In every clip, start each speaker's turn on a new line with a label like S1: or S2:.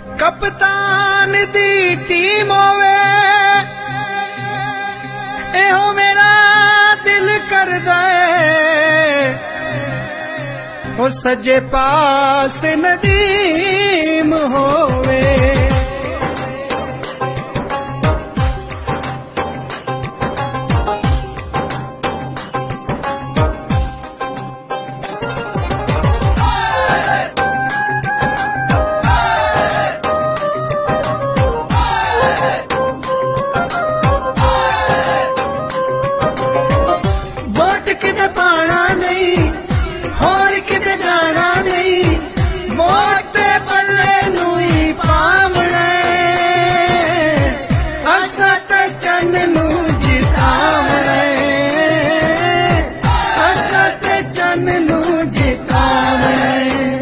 S1: कप्तान दी टीम होवे। एहो मेरा दिल कर दे। सजे पास नदीम हो। ਵੋਟ ਕਿਤੇ ਪਾਣਾ ਨਹੀਂ, ਹੋਰ ਕਿਤੇ ਜਾਣਾ ਨਹੀਂ, ਮੌਤ ਤੇ ਬੱਲੇ ਨੂੰ ਹੀ ਪਾਵਣਾ ਅਸਾਂ ਤੇ ਚੰਨ ਨੂੰ ਜਿਤਾਵਣਾ ਏ। ਅਸਾਂ ਤੇ ਚੰਨ ਨੂੰ ਜਿਤਾਵਣਾ ਏ।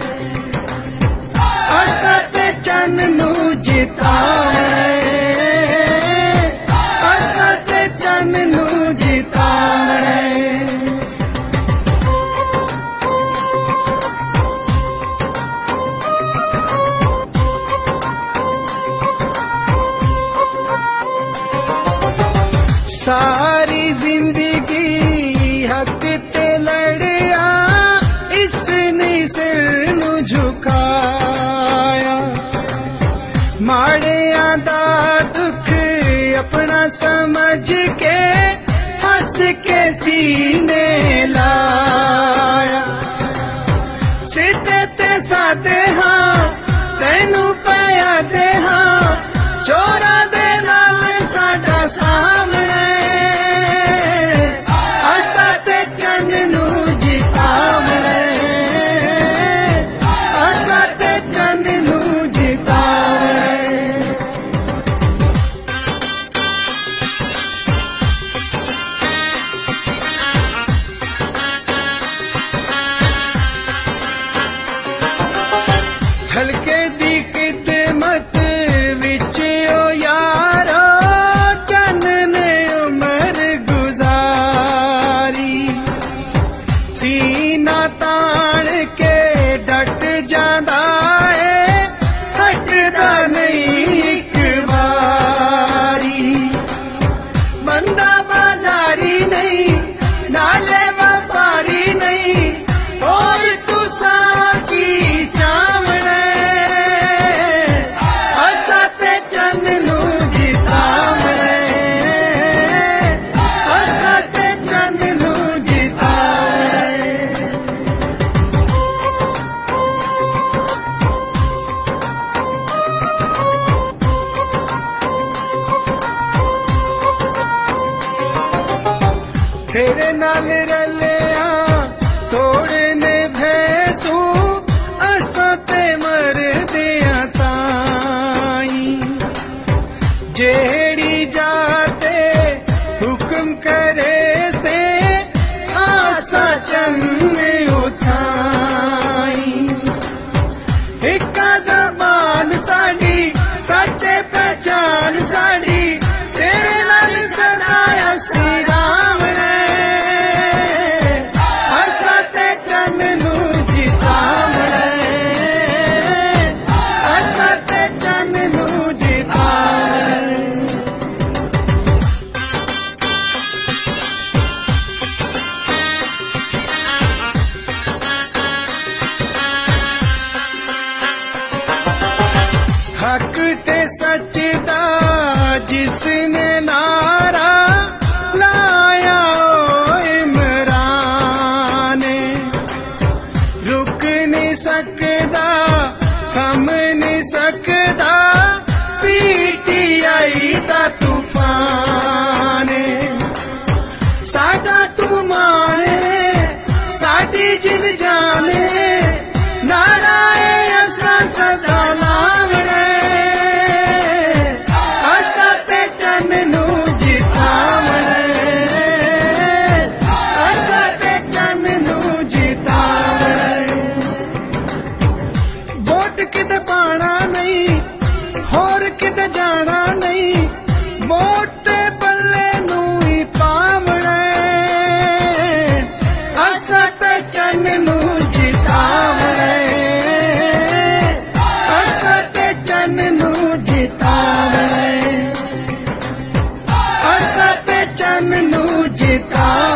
S1: ਅਸਾਂ ਤੇ ਚੰਨ ਨੂੰ ਜਿਤਾਵਣਾ सारी ज़िंदगी हक ते लड़िया, इसने सिर न झुकाया। माड़िया का दुख अपना समझ के, हंस के सीने तेरे नाल रलिया हाँ, थोड़े ने भैसू असां ते मरदिया ताई। जेड़ी जाते हुक्म करे से आसा चंद उठाई। एक ਜਾਣਾ ਨਹੀਂ। ਮੋਟੇ ਚੰਨ ਨੂੰ ਜਿਤਾਵਣਾ ਅਸਾਂ ਚੰਨ ਨੂੰ ਜਿਤਾਵਣਾ ਅਸਾਂ ਚੰਨ ਨੂੰ ਜਿਤਾਵਣਾ